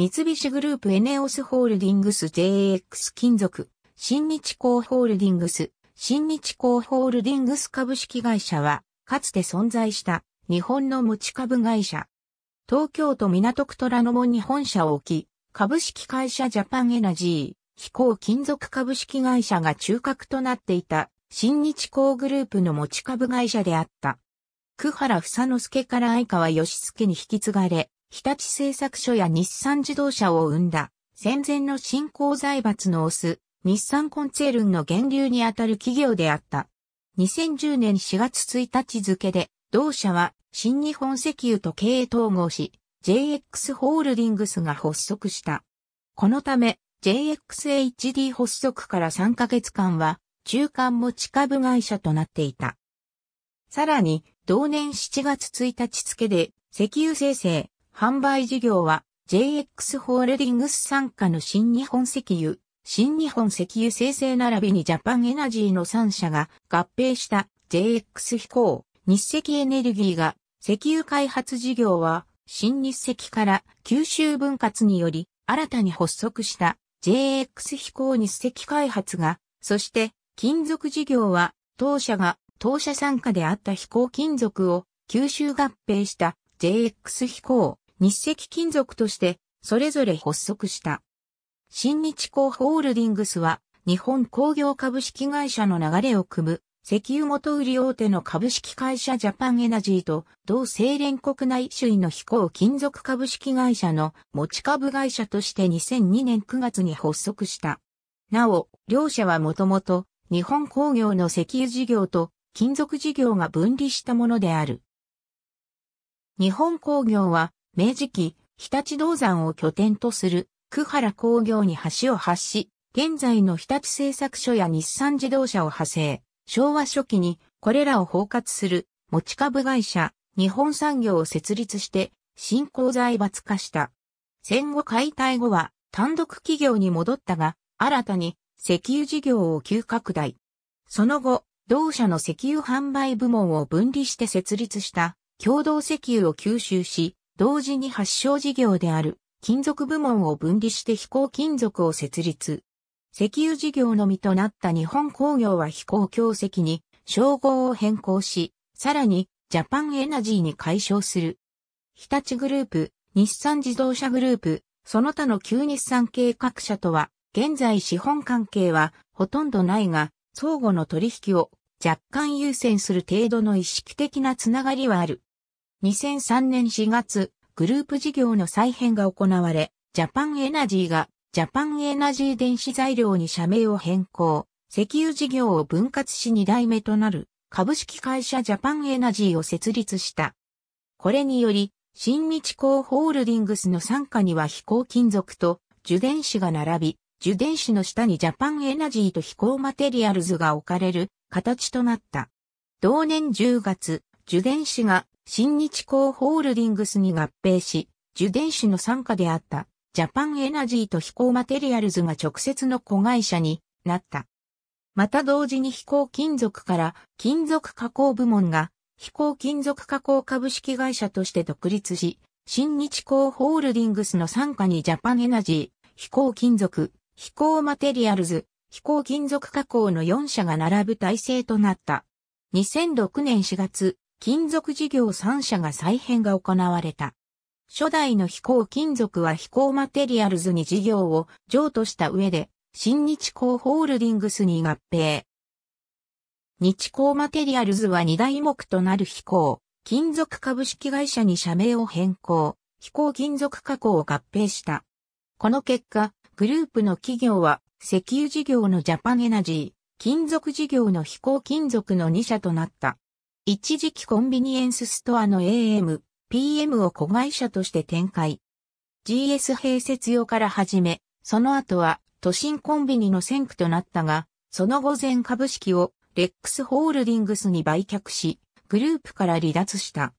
三菱グループエネオスホールディングス JX 金属、新日興ホールディングス、新日興ホールディングス株式会社は、かつて存在した日本の持ち株会社。東京都港区虎ノ門に本社を置き、株式会社ジャパンエナジー、飛行金属株式会社が中核となっていた新日興グループの持ち株会社であった。久原房之助から相川義介に引き継がれ、日立製作所や日産自動車を生んだ、戦前の新興財閥のオス、日産コンツェルンの源流にあたる企業であった。2010年4月1日付で、同社は新日本石油と経営統合し、JX ホールディングスが発足した。このため、JXHD 発足から3ヶ月間は、中間持ち株会社となっていた。さらに、同年7月1日付で、石油生成、販売事業は JX ホールディングス参加の新日本石油、新日本石油生成並びにジャパンエナジーの3社が合併した。JX 飛行、日赤エネルギーが石油開発事業は新日赤から九州分割により新たに発足した。JX 飛行日赤開発が、そして金属事業は当社が当社参加であった飛行金属を九州合併した。JX 飛行日赤金属としてそれぞれ発足した。新日興ホールディングスは日本工業株式会社の流れを組む石油元売り大手の株式会社ジャパンエナジーと同精錬国内首位の飛行金属株式会社の持ち株会社として2002年9月に発足した。なお、両社はもともと日本工業の石油事業と金属事業が分離したものである。日本工業は明治期、日立銅山を拠点とする、久原工業に橋を発し、現在の日立製作所や日産自動車を派生、昭和初期にこれらを包括する持ち株会社、日本産業を設立して、新興財閥化した。戦後解体後は単独企業に戻ったが、新たに石油事業を急拡大。その後、同社の石油販売部門を分離して設立した共同石油を吸収し、同時に発祥事業である金属部門を分離して飛行金属を設立。石油事業のみとなった日本工業は飛行強石に称号を変更し、さらにジャパンエナジーに解消する。日立グループ、日産自動車グループ、その他の旧日産系各社とは、現在資本関係はほとんどないが、相互の取引を若干優先する程度の意識的なつながりはある。2003年4月、グループ事業の再編が行われ、ジャパンエナジーがジャパンエナジー電子材料に社名を変更、石油事業を分割し2代目となる株式会社ジャパンエナジーを設立した。これにより、新日興ホールディングスの参加には飛行金属と受電子が並び、受電子の下にジャパンエナジーと飛行マテリアルズが置かれる形となった。同年10月、受電子が新日興ホールディングスに合併し、受電子の参加であったジャパンエナジーと飛行マテリアルズが直接の子会社になった。また同時に飛行金属から金属加工部門が飛行金属加工株式会社として独立し、新日興ホールディングスの参加にジャパンエナジー、飛行金属、飛行マテリアルズ、飛行金属加工の4社が並ぶ体制となった。2006年4月、金属事業3社が再編が行われた。初代の飛行金属は飛行マテリアルズに事業を譲渡した上で、新日興ホールディングスに合併。日興マテリアルズは二大目となる飛行、金属株式会社に社名を変更、飛行金属加工を合併した。この結果、グループの企業は石油事業のジャパンエナジー、金属事業の飛行金属の2社となった。一時期コンビニエンスストアの AM、PM を子会社として展開。GS 併設用から始め、その後は都心コンビニの先駆となったが、その後全株式をレックスホールディングスに売却し、グループから離脱した。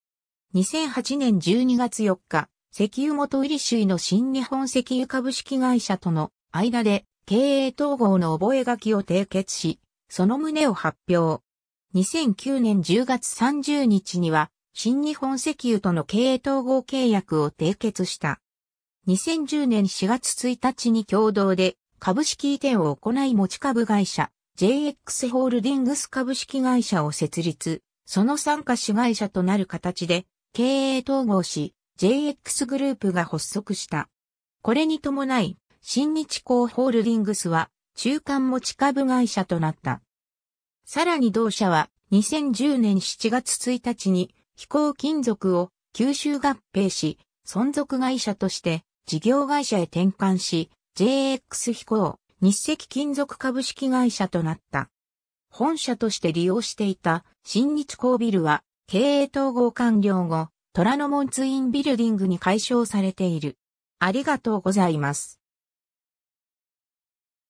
2008年12月4日、石油元売り首位の新日本石油株式会社との間で経営統合の覚書を締結し、その旨を発表。2009年10月30日には、新日本石油との経営統合契約を締結した。2010年4月1日に共同で株式移転を行い持ち株会社 JX ホールディングス株式会社を設立、その参加子会社となる形で経営統合し JX グループが発足した。これに伴い、新日港ホールディングスは中間持ち株会社となった。さらに同社は2010年7月1日に飛行金属を吸収合併し、存続会社として事業会社へ転換し、JX 飛行、日赤金属株式会社となった。本社として利用していた新日港ビルは経営統合完了後、虎ノ門ツインビルディングに改称されている。ありがとうございます。